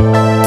Música